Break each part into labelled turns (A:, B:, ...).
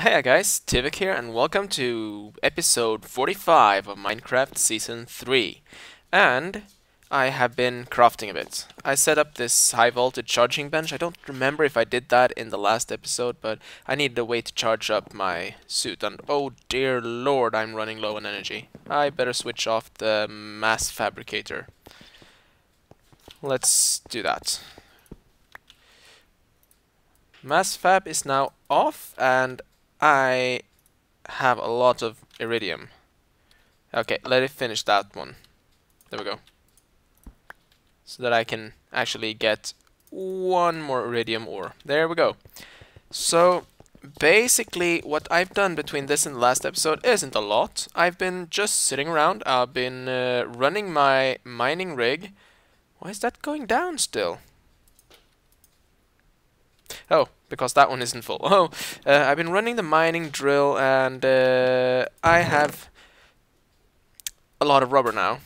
A: Hey guys, Tivec here and welcome to episode 45 of Minecraft Season 3. And I have been crafting a bit. I set up this high voltage charging bench. I don't remember if I did that in the last episode, but I needed a way to charge up my suit. And oh dear lord, I'm running low on energy. I better switch off the mass fabricator. Let's do that. Mass fab is now off and I have a lot of iridium. Okay, let it finish that one. There we go. So that I can actually get one more iridium ore. There we go. So basically what I've done between this and the last episode isn't a lot. I've been just sitting around. I've been uh, running my mining rig. Why is that going down still? Oh, because that one isn't full. Oh, uh, I've been running the mining drill and uh, I have a lot of rubber now.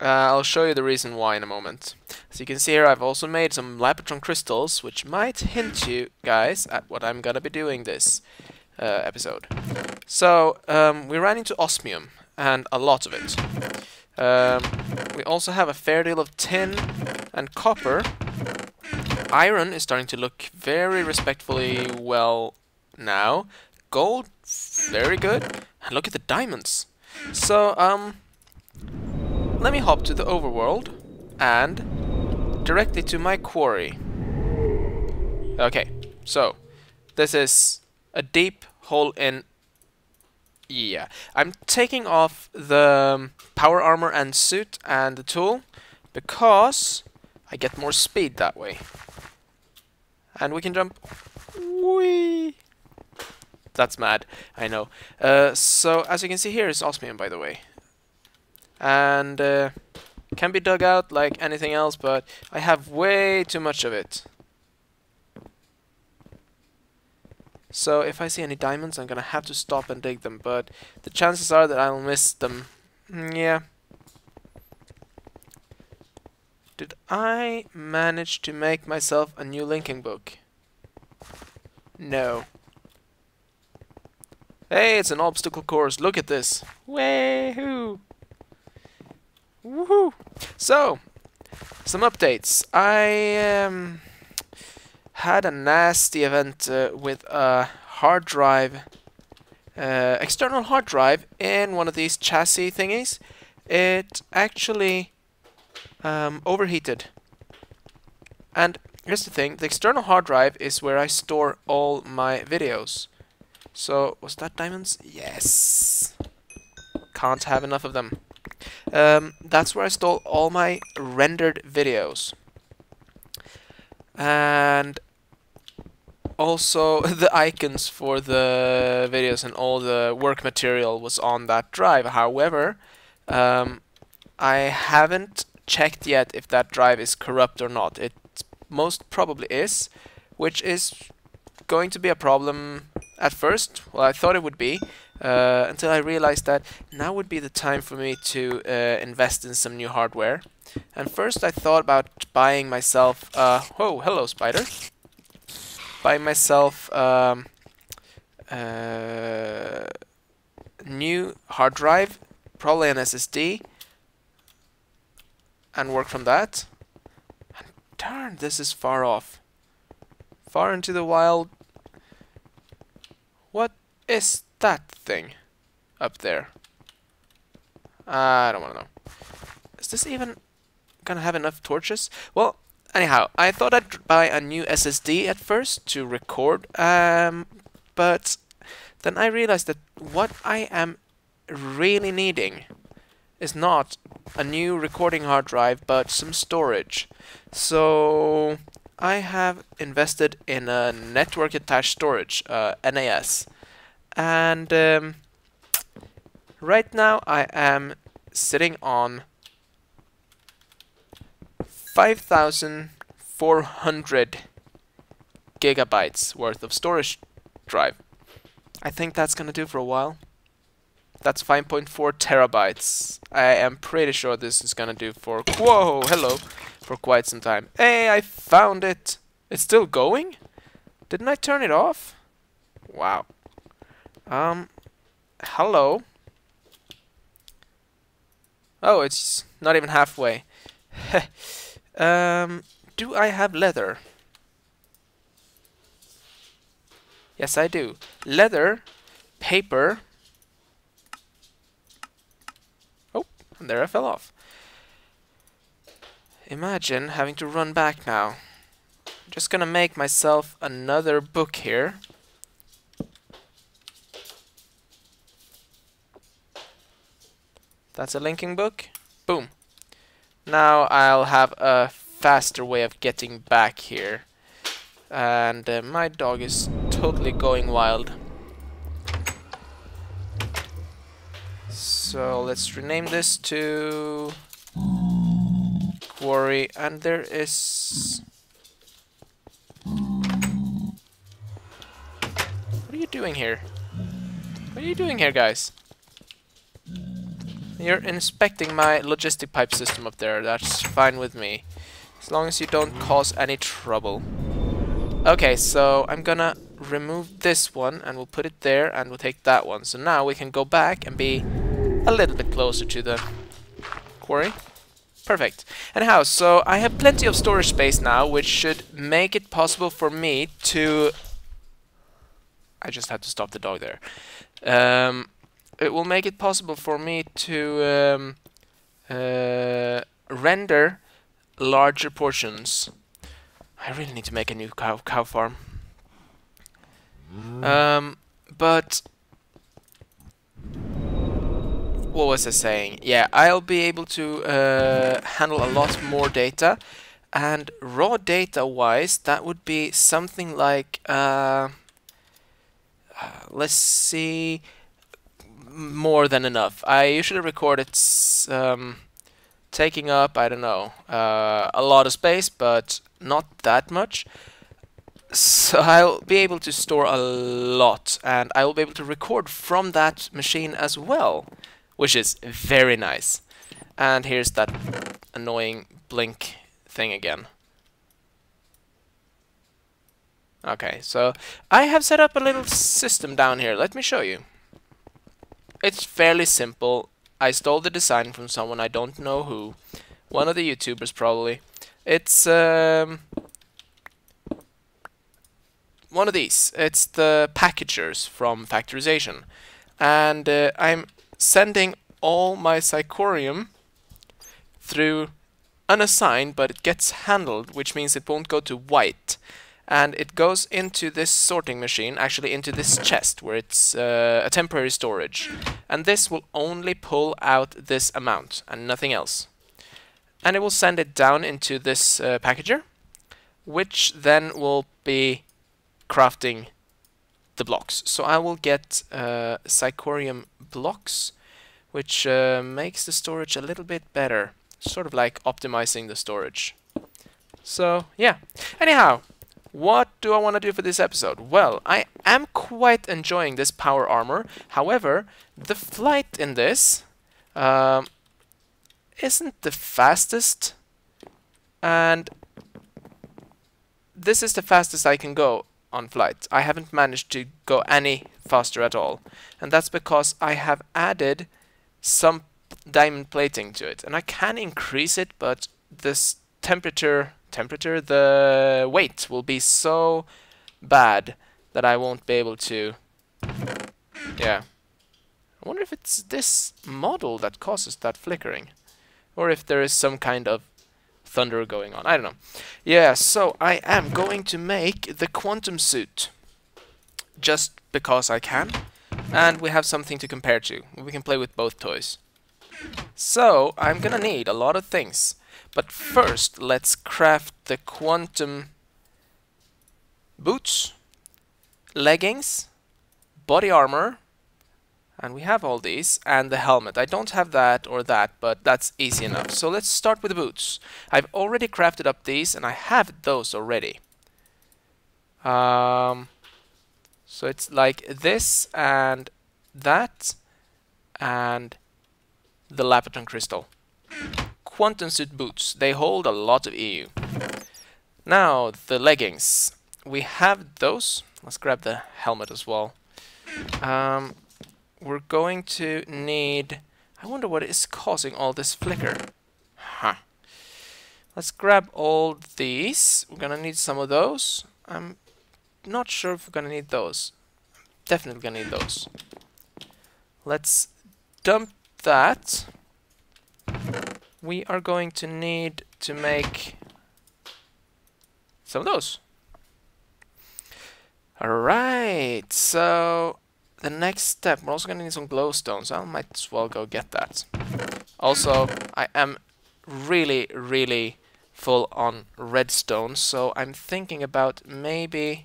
A: Uh, I'll show you the reason why in a moment. As you can see here, I've also made some Lapotron crystals, which might hint you guys at what I'm gonna be doing this uh, episode. So, um, we ran into osmium, and a lot of it. Um, we also have a fair deal of tin and copper, Iron is starting to look very respectfully well now. Gold, very good. And look at the diamonds. So, um, let me hop to the overworld and directly to my quarry. Okay, so this is a deep hole in... Yeah, I'm taking off the power armor and suit and the tool because I get more speed that way. And we can jump. Whee! That's mad, I know. Uh, so, as you can see here is osmium, by the way. And uh, can be dug out like anything else, but I have way too much of it. So if I see any diamonds, I'm gonna have to stop and dig them, but the chances are that I'll miss them. Mm, yeah. Did I manage to make myself a new linking book? No. Hey, it's an obstacle course. Look at this. Woohoo! Woohoo! So, some updates. I um, had a nasty event uh, with a hard drive, uh, external hard drive in one of these chassis thingies. It actually um, overheated. And here's the thing, the external hard drive is where I store all my videos. So, was that diamonds? Yes! Can't have enough of them. Um, that's where I store all my rendered videos. And also the icons for the videos and all the work material was on that drive. However, um, I haven't checked yet if that drive is corrupt or not. It most probably is, which is going to be a problem at first. Well, I thought it would be, uh, until I realized that now would be the time for me to uh, invest in some new hardware. And first I thought about buying myself, uh, oh, hello spider, buying myself um, uh, new hard drive, probably an SSD, and work from that. And darn, this is far off. Far into the wild. What is that thing up there? I don't want to know. Is this even gonna have enough torches? Well, anyhow, I thought I'd buy a new SSD at first to record, um, but then I realized that what I am really needing is not a new recording hard drive, but some storage. So I have invested in a network attached storage, uh, NAS. And um, right now I am sitting on 5,400 gigabytes worth of storage drive. I think that's gonna do for a while. That's 5.4 terabytes. I am pretty sure this is gonna do for... Whoa, hello! For quite some time. Hey, I found it! It's still going? Didn't I turn it off? Wow. Um, hello. Oh, it's not even halfway. um, do I have leather? Yes, I do. Leather, paper. Oh, and there I fell off. Imagine having to run back now. I'm just gonna make myself another book here. That's a linking book. Boom. Now I'll have a faster way of getting back here. And uh, my dog is totally going wild. So let's rename this to Quarry and there is What are you doing here? What are you doing here guys? You're inspecting my logistic pipe system up there. That's fine with me. As long as you don't cause any trouble. Okay, so I'm gonna remove this one and we'll put it there and we'll take that one. So now we can go back and be a little bit closer to the quarry. Perfect. Anyhow, so I have plenty of storage space now, which should make it possible for me to... I just had to stop the dog there. Um, it will make it possible for me to um, uh, render larger portions. I really need to make a new cow cow farm. Um, but what was I saying? Yeah, I'll be able to uh, handle a lot more data, and raw data wise, that would be something like uh, uh let's see more than enough. I usually record it's um, taking up, I don't know, uh, a lot of space, but not that much. So I'll be able to store a lot, and I will be able to record from that machine as well, which is very nice. And here's that annoying blink thing again. Okay, so I have set up a little system down here. Let me show you. It's fairly simple. I stole the design from someone I don't know who. One of the YouTubers probably. It's um, one of these. It's the packagers from Factorization. And uh, I'm sending all my Psychorium through unassigned, but it gets handled, which means it won't go to white and it goes into this sorting machine, actually into this chest where it's uh, a temporary storage. And this will only pull out this amount and nothing else. And it will send it down into this uh, packager, which then will be crafting the blocks. So I will get uh, Psychorium blocks, which uh, makes the storage a little bit better. Sort of like optimizing the storage. So, yeah. Anyhow, what do I want to do for this episode? Well, I am quite enjoying this power armor. However, the flight in this um, isn't the fastest. And this is the fastest I can go on flight. I haven't managed to go any faster at all. And that's because I have added some diamond plating to it. And I can increase it, but this temperature temperature, the weight will be so bad that I won't be able to... Yeah. I wonder if it's this model that causes that flickering. Or if there is some kind of thunder going on. I don't know. Yeah, so I am going to make the quantum suit. Just because I can. And we have something to compare to. We can play with both toys. So, I'm gonna need a lot of things. But first, let's craft the quantum boots, leggings, body armor, and we have all these, and the helmet. I don't have that or that, but that's easy enough. So let's start with the boots. I've already crafted up these, and I have those already. Um, so it's like this, and that, and the Lapotron crystal. Quantum suit boots. They hold a lot of EU. Now, the leggings. We have those. Let's grab the helmet as well. Um, we're going to need... I wonder what is causing all this flicker. Huh. Let's grab all these. We're gonna need some of those. I'm not sure if we're gonna need those. Definitely gonna need those. Let's dump that. We are going to need to make some of those. Alright, so the next step, we're also to need some glowstone, so I might as well go get that. Also, I am really, really full on redstone, so I'm thinking about maybe...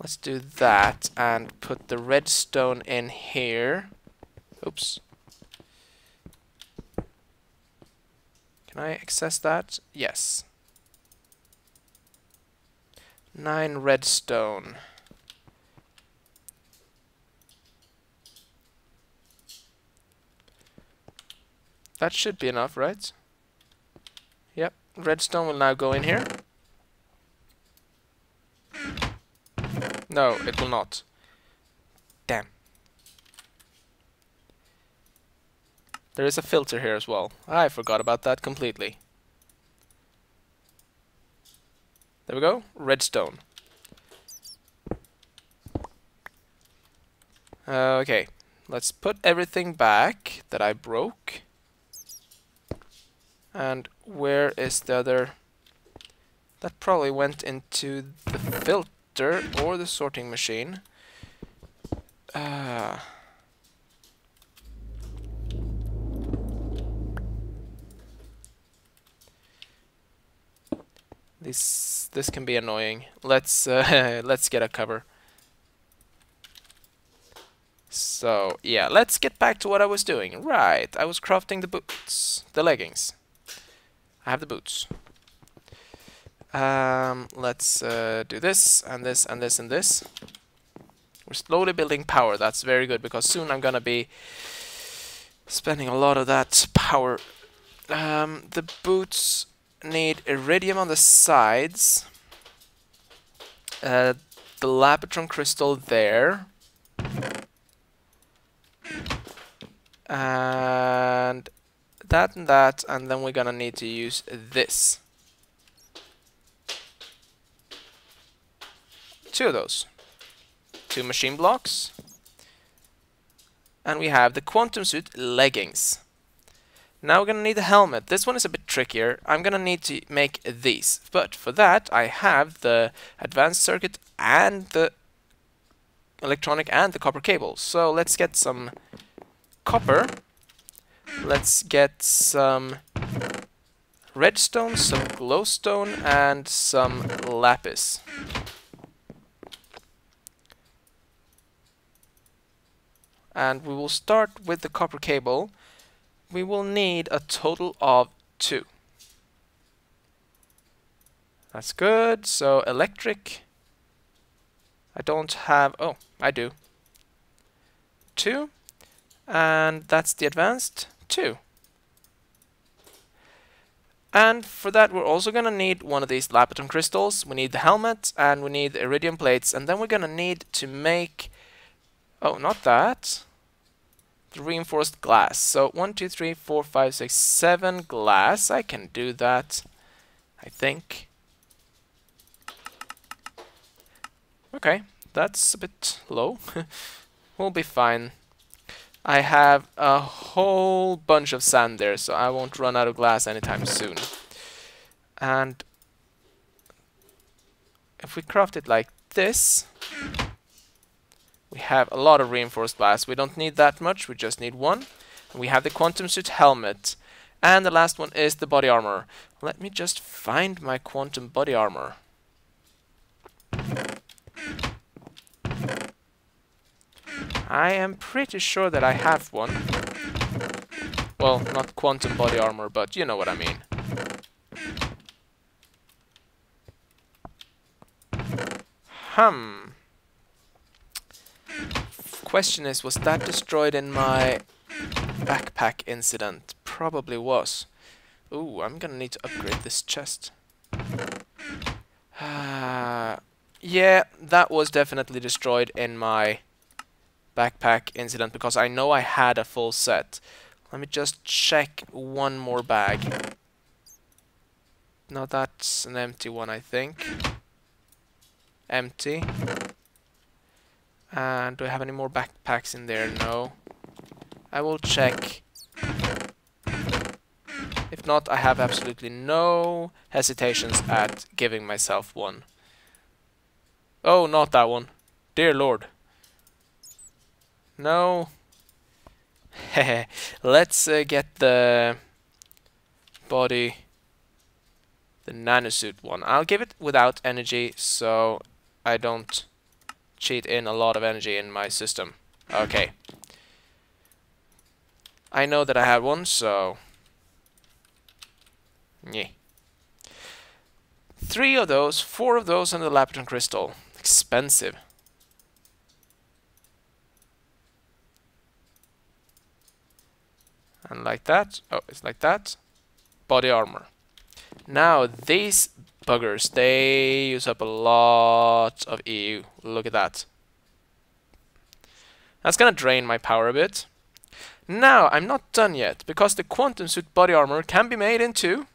A: Let's do that and put the redstone in here. Oops. Can I access that? Yes. Nine redstone. That should be enough, right? Yep, redstone will now go in here. No, it will not. Damn. There is a filter here as well. I forgot about that completely. There we go, redstone. Uh, okay, let's put everything back that I broke. And where is the other... That probably went into the filter or the sorting machine. Ah... Uh, This this can be annoying. Let's uh, let's get a cover. So yeah, let's get back to what I was doing. Right, I was crafting the boots, the leggings. I have the boots. Um, let's uh, do this and this and this and this. We're slowly building power. That's very good because soon I'm gonna be spending a lot of that power. Um, the boots need iridium on the sides, uh, the Lapotron crystal there, and that and that, and then we're gonna need to use this. Two of those. Two machine blocks. And we have the quantum suit leggings. Now we're going to need the helmet. This one is a bit trickier. I'm going to need to make these. But for that, I have the advanced circuit and the electronic and the copper cables. So let's get some copper. Let's get some redstone, some glowstone, and some lapis. And we will start with the copper cable we will need a total of two. That's good. So electric. I don't have... Oh, I do. Two. And that's the advanced. Two. And for that, we're also going to need one of these Lapotron crystals. We need the helmet, and we need the iridium plates. And then we're going to need to make... Oh, not that reinforced glass. So one, two, three, four, five, six, seven glass. I can do that, I think. Okay, that's a bit low. we'll be fine. I have a whole bunch of sand there, so I won't run out of glass anytime soon. And if we craft it like this, we have a lot of reinforced glass. We don't need that much, we just need one. And we have the quantum suit helmet. And the last one is the body armor. Let me just find my quantum body armor. I am pretty sure that I have one. Well, not quantum body armor, but you know what I mean. Hum question is, was that destroyed in my backpack incident? Probably was. Ooh, I'm gonna need to upgrade this chest. Uh, yeah, that was definitely destroyed in my backpack incident because I know I had a full set. Let me just check one more bag. No, that's an empty one, I think. Empty. And do I have any more backpacks in there? No. I will check. If not, I have absolutely no hesitations at giving myself one. Oh, not that one. Dear Lord. No. Let's uh, get the body, the nanosuit one. I'll give it without energy, so I don't cheat in a lot of energy in my system. Okay. I know that I have one, so... Yeah. Three of those, four of those, and the Lapotron Crystal. Expensive. And like that. Oh, it's like that. Body armor. Now, these buggers, they use up a lot of EU. Look at that. That's gonna drain my power a bit. Now, I'm not done yet, because the quantum suit body armor can be made into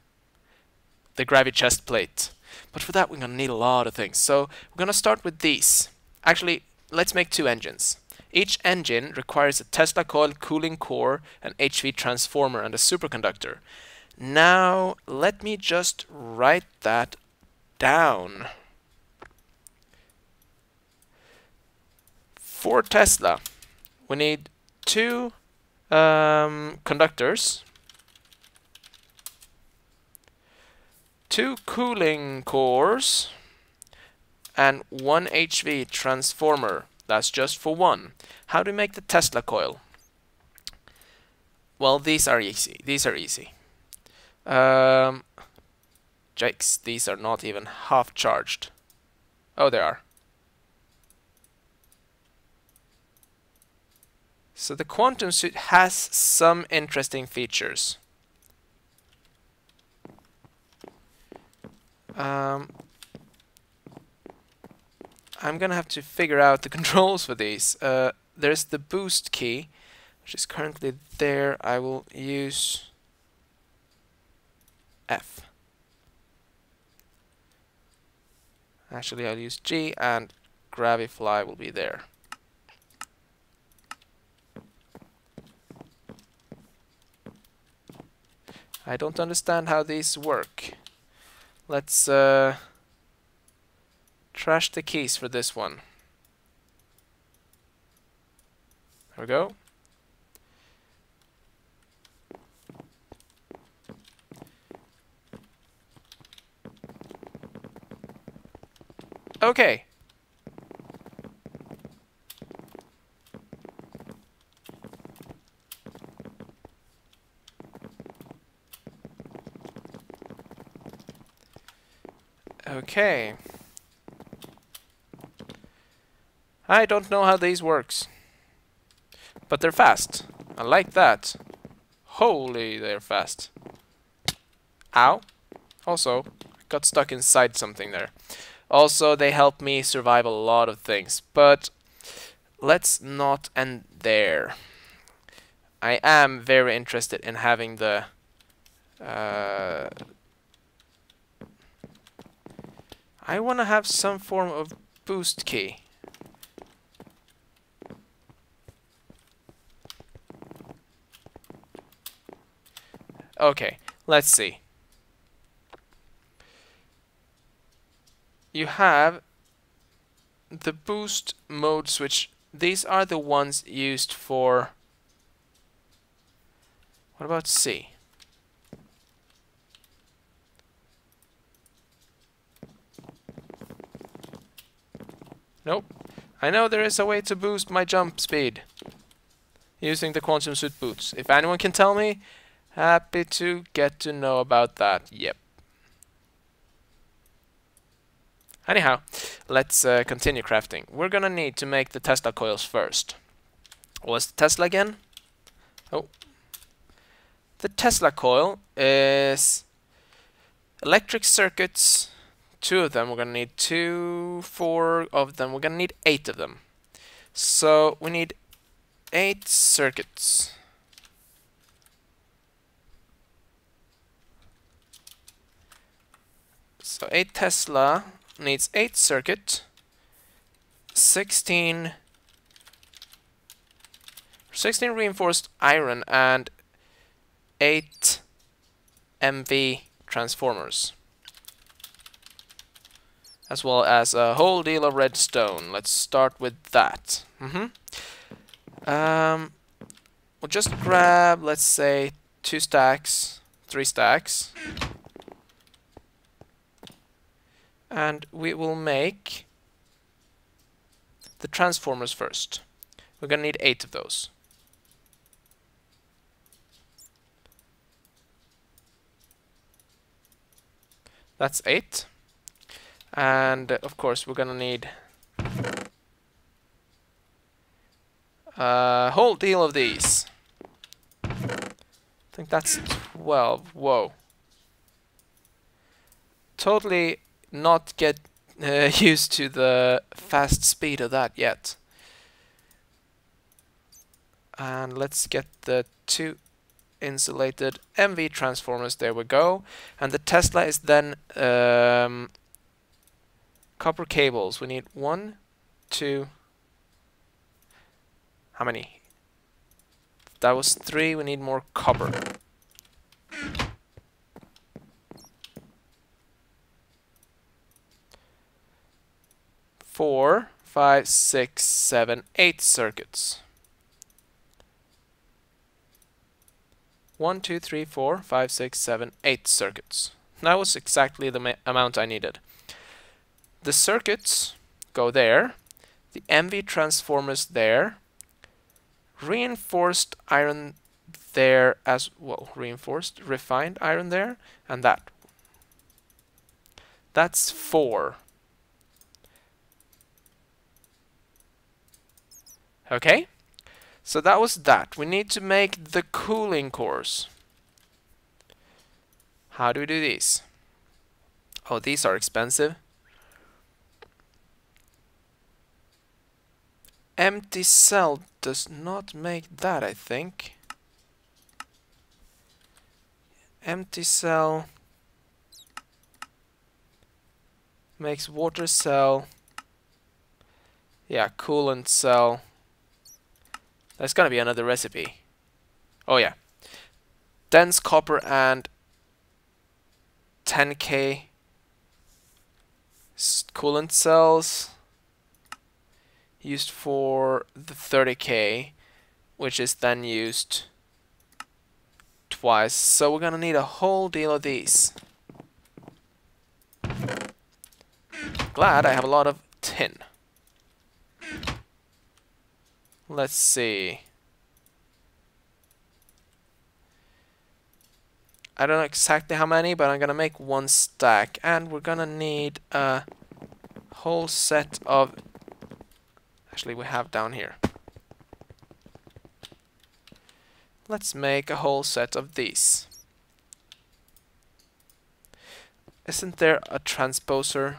A: the gravity chest plate. But for that, we're gonna need a lot of things. So, we're gonna start with these. Actually, let's make two engines. Each engine requires a Tesla coil cooling core, an HV transformer, and a superconductor. Now, let me just write that down. For Tesla, we need two um, conductors, two cooling cores, and one HV transformer. That's just for one. How do we make the Tesla coil? Well, these are easy. These are easy. Um, Jakes, these are not even half charged. Oh, they are. So the quantum suit has some interesting features. Um, I'm gonna have to figure out the controls for these. Uh, there's the boost key, which is currently there. I will use F. Actually, I'll use G and Gravifly will be there. I don't understand how these work. Let's uh, trash the keys for this one. There we go. Okay. Okay. I don't know how these works. But they're fast. I like that. Holy, they're fast. Ow. Also, got stuck inside something there. Also, they help me survive a lot of things. But let's not end there. I am very interested in having the uh, I want to have some form of boost key. Okay, let's see. You have the boost mode switch. These are the ones used for... What about C? Nope. I know there is a way to boost my jump speed using the quantum suit boots. If anyone can tell me, Happy to get to know about that. Yep. Anyhow, let's uh, continue crafting. We're gonna need to make the Tesla coils first. What's the Tesla again? Oh. The Tesla coil is electric circuits two of them. We're gonna need two, four of them. We're gonna need eight of them. So we need eight circuits. So 8 Tesla needs 8 circuit, 16, 16 reinforced iron and 8 MV transformers. As well as a whole deal of redstone. Let's start with that. Mm -hmm. um, we'll just grab, let's say, two stacks, three stacks. And we will make the transformers first. We're gonna need eight of those. That's eight. And uh, of course we're gonna need a whole deal of these. I think that's 12. Whoa. Totally not get uh, used to the fast speed of that yet. And let's get the two insulated MV transformers. There we go. And the Tesla is then um, copper cables. We need one, two. How many? That was three. We need more copper. Four, five, six, seven, eight circuits. One, two, three, four, five, six, seven, eight circuits. That was exactly the amount I needed. The circuits go there, the MV transformers there, reinforced iron there as well, reinforced, refined iron there, and that. That's four. Okay? So that was that. We need to make the cooling cores. How do we do these? Oh, these are expensive. Empty cell does not make that, I think. Empty cell makes water cell. Yeah, coolant cell. There's gonna be another recipe. Oh yeah. Dense copper and 10k coolant cells used for the 30k which is then used twice so we're gonna need a whole deal of these glad I have a lot of tin Let's see. I don't know exactly how many, but I'm gonna make one stack. And we're gonna need a whole set of... Actually, we have down here. Let's make a whole set of these. Isn't there a transposer?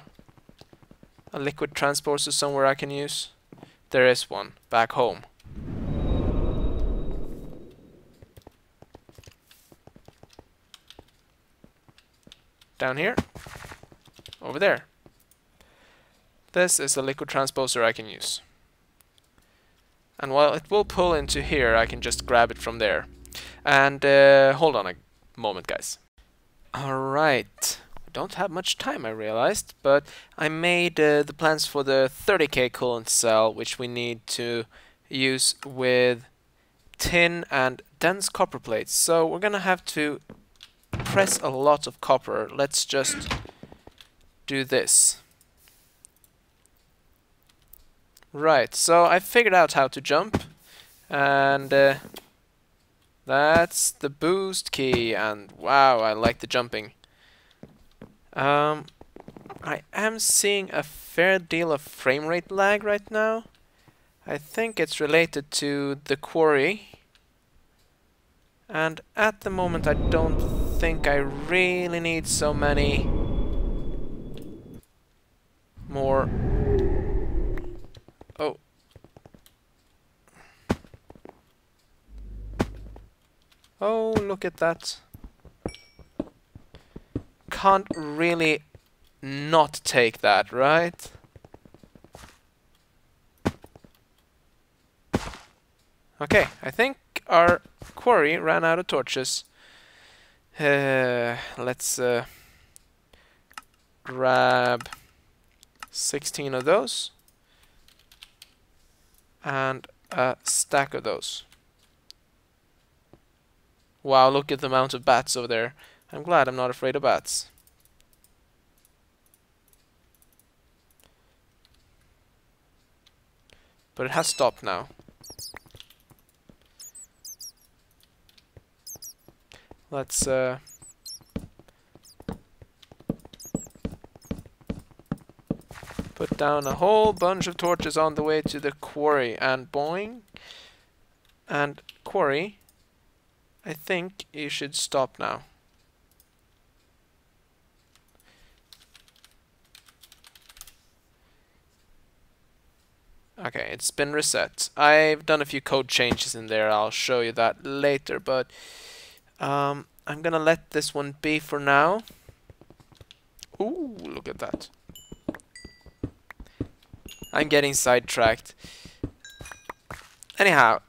A: A liquid transposer somewhere I can use? There is one, back home. Down here. Over there. This is a liquid transposer I can use. And while it will pull into here, I can just grab it from there. And uh, hold on a moment, guys. Alright, don't have much time, I realized, but I made uh, the plans for the 30k coolant cell, which we need to use with tin and dense copper plates. So we're gonna have to press a lot of copper. Let's just do this. Right, so I figured out how to jump, and uh, that's the boost key, and wow, I like the jumping. Um, I am seeing a fair deal of frame rate lag right now. I think it's related to the quarry. And at the moment I don't think I really need so many more... Oh. Oh, look at that. Can't really not take that, right? Okay, I think our quarry ran out of torches. Uh, let's uh, grab 16 of those and a stack of those. Wow, look at the amount of bats over there. I'm glad I'm not afraid of bats. But it has stopped now. Let's uh, put down a whole bunch of torches on the way to the quarry and boing. And quarry, I think you should stop now. Okay, it's been reset. I've done a few code changes in there. I'll show you that later, but um, I'm gonna let this one be for now. Ooh, look at that. I'm getting sidetracked. Anyhow,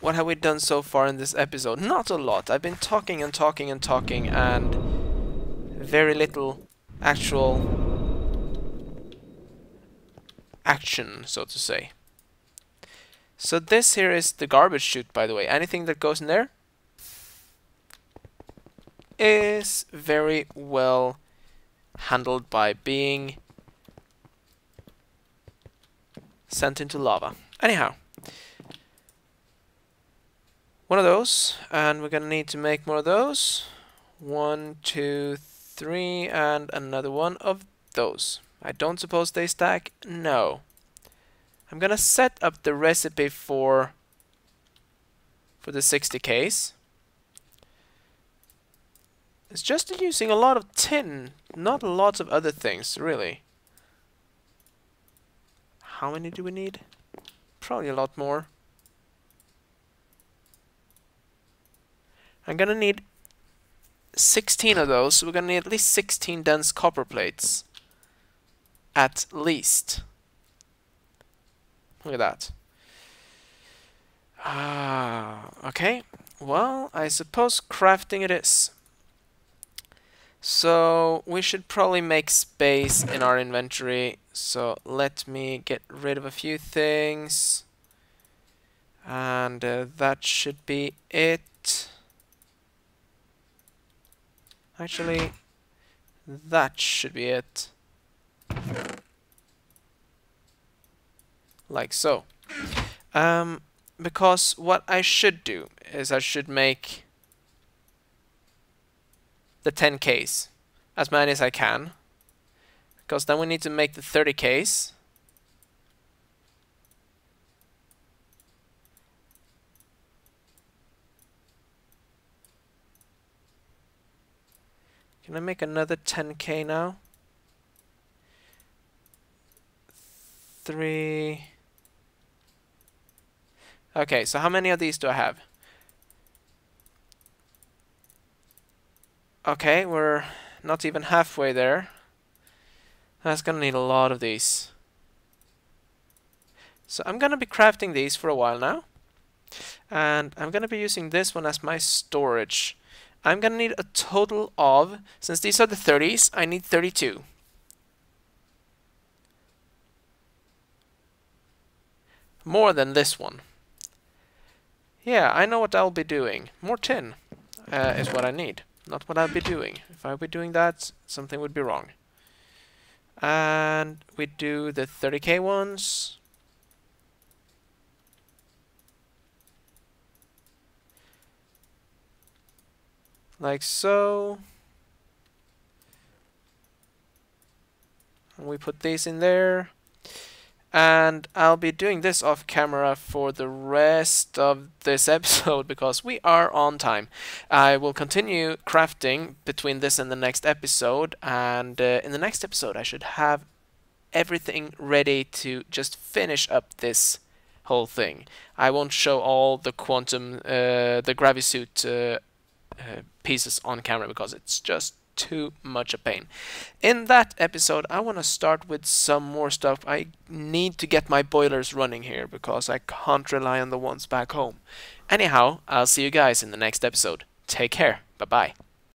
A: what have we done so far in this episode? Not a lot. I've been talking and talking and talking and very little actual action, so to say. So this here is the garbage chute, by the way. Anything that goes in there is very well handled by being sent into lava. Anyhow, one of those, and we're gonna need to make more of those. One, two, three, and another one of those. I don't suppose they stack? No. I'm gonna set up the recipe for for the 60 case. It's just using a lot of tin, not lots of other things, really. How many do we need? Probably a lot more. I'm gonna need 16 of those, so we're gonna need at least 16 dense copper plates. At least. Look at that. Ah, okay. Well, I suppose crafting it is. So we should probably make space in our inventory. So let me get rid of a few things. And uh, that should be it. Actually, that should be it. Like so. Um, because what I should do is I should make the 10Ks. As many as I can. Because then we need to make the 30Ks. Can I make another 10k now? Three. Okay, so how many of these do I have? Okay, we're not even halfway there. That's gonna need a lot of these. So I'm gonna be crafting these for a while now. And I'm gonna be using this one as my storage. I'm gonna need a total of, since these are the 30s, I need 32. More than this one. Yeah, I know what I'll be doing. More tin uh, is what I need not what I'll be doing. If I'd be doing that, something would be wrong. And we do the 30k ones. Like so. And we put these in there and I'll be doing this off camera for the rest of this episode because we are on time. I will continue crafting between this and the next episode and uh, in the next episode I should have everything ready to just finish up this whole thing. I won't show all the quantum, uh, the gravisuit uh, uh, pieces on camera because it's just too much a pain. In that episode, I want to start with some more stuff. I need to get my boilers running here because I can't rely on the ones back home. Anyhow, I'll see you guys in the next episode. Take care. Bye bye.